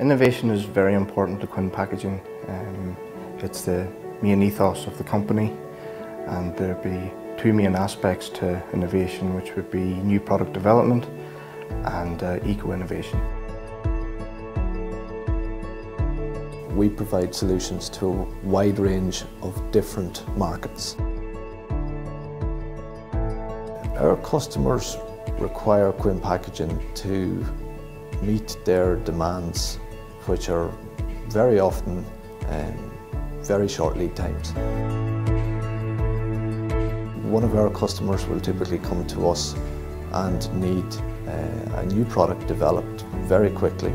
Innovation is very important to Quinn Packaging. Um, it's the main ethos of the company and there'd be two main aspects to innovation which would be new product development and uh, eco-innovation. We provide solutions to a wide range of different markets. Our customers require Quinn Packaging to meet their demands which are very often um, very short lead times. One of our customers will typically come to us and need uh, a new product developed very quickly.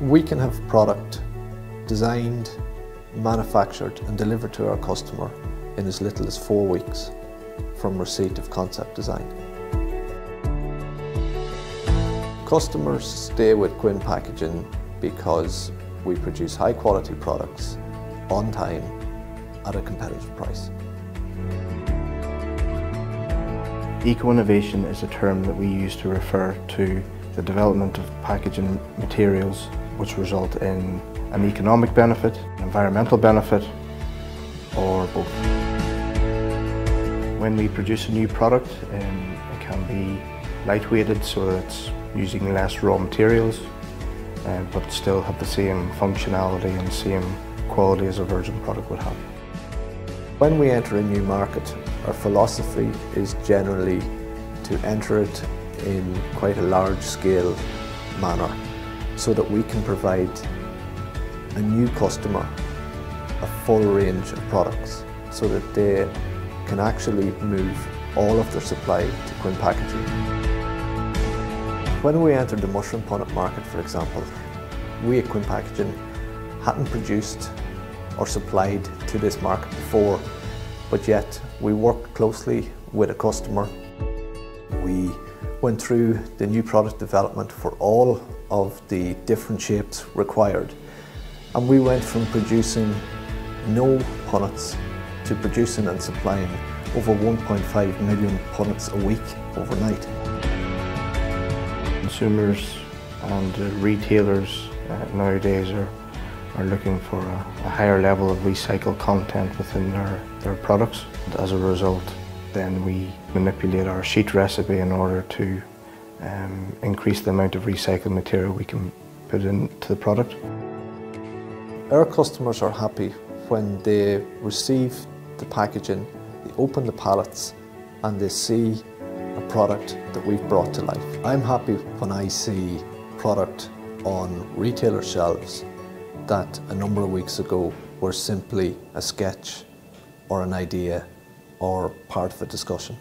We can have product designed, manufactured and delivered to our customer in as little as four weeks from receipt of concept design. Customers stay with Quinn Packaging because we produce high quality products on time at a competitive price. Eco-innovation is a term that we use to refer to the development of packaging materials which result in an economic benefit, an environmental benefit or both. When we produce a new product um, it can be lightweighted so that it's using less raw materials uh, but still have the same functionality and same quality as a virgin product would have. When we enter a new market, our philosophy is generally to enter it in quite a large scale manner so that we can provide a new customer a full range of products so that they can actually move all of their supply to Quinn Packaging. When we entered the mushroom punnet market, for example, we at Quinn Packaging hadn't produced or supplied to this market before, but yet we worked closely with a customer. We went through the new product development for all of the different shapes required. And we went from producing no punnets to producing and supplying over 1.5 million punnets a week overnight consumers and uh, retailers uh, nowadays are, are looking for a, a, higher level of recycled content within their, their products. And as a result, then we manipulate our sheet recipe in order to um, increase the amount of recycled material we can put into the product. Our customers are happy when they receive the packaging, they open the pallets and they see product that we've brought to life. I'm happy when I see product on retailer shelves that a number of weeks ago were simply a sketch or an idea or part of a discussion.